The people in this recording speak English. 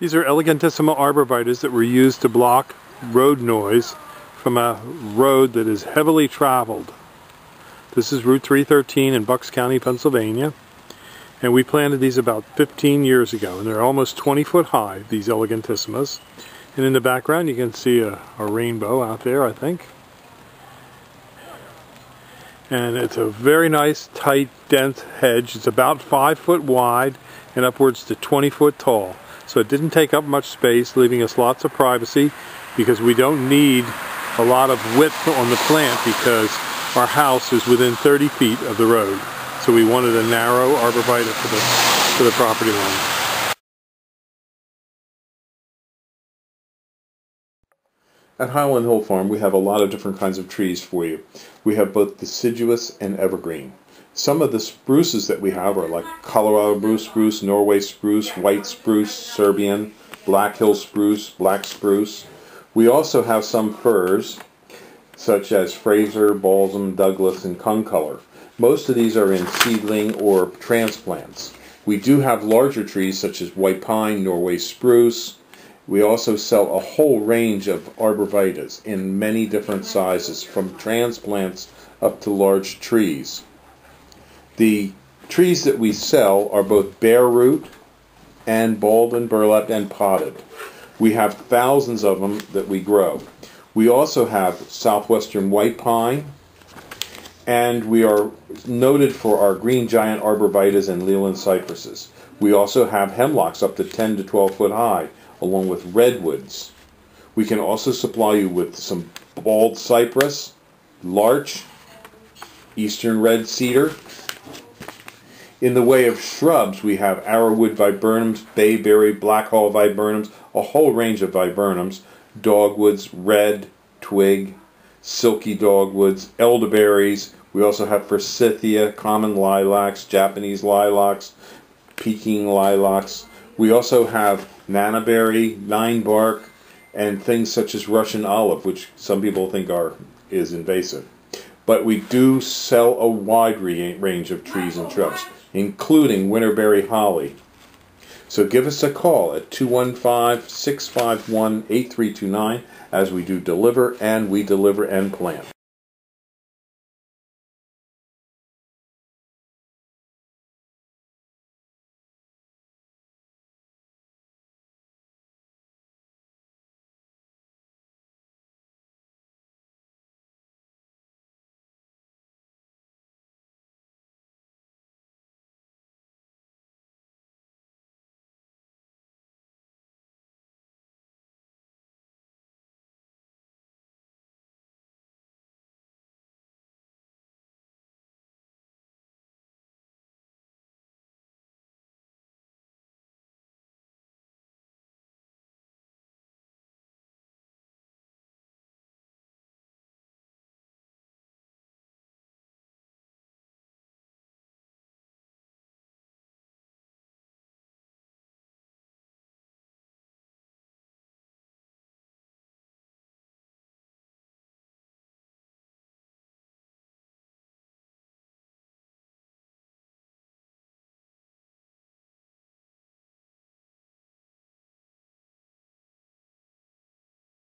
These are elegantissima arborvitaes that were used to block road noise from a road that is heavily traveled. This is Route 313 in Bucks County, Pennsylvania. And we planted these about 15 years ago. And they're almost 20 foot high, these elegantissimas. And in the background you can see a, a rainbow out there, I think. And it's a very nice, tight, dense hedge. It's about 5 foot wide and upwards to 20 foot tall. So it didn't take up much space, leaving us lots of privacy because we don't need a lot of width on the plant because our house is within 30 feet of the road. So we wanted a narrow arborvitae for the, for the property line. At Highland Hill Farm we have a lot of different kinds of trees for you. We have both deciduous and evergreen. Some of the spruces that we have are like Colorado blue spruce, Norway spruce, white spruce, Serbian, Black Hill spruce, black spruce. We also have some firs, such as Fraser, Balsam, Douglas, and Concolor. Most of these are in seedling or transplants. We do have larger trees such as white pine, Norway spruce. We also sell a whole range of arborvitaes in many different sizes, from transplants up to large trees. The trees that we sell are both bare root and balled and burlapped and potted. We have thousands of them that we grow. We also have southwestern white pine, and we are noted for our green giant arborvitaes and Leyland cypresses. We also have hemlocks up to 10 to 12 foot high, along with redwoods. We can also supply you with some bald cypress, larch, eastern red cedar, in the way of shrubs, we have arrowwood viburnums, bayberry, blackhaw viburnums, a whole range of viburnums, dogwoods, red, twig, silky dogwoods, elderberries. We also have forsythia, common lilacs, Japanese lilacs, Peking lilacs. We also have nannyberry, bark, and things such as Russian olive, which some people think are is invasive. But we do sell a wide range of trees and shrubs including winterberry holly. So give us a call at 215 651 8329 as we do deliver and we deliver and plant.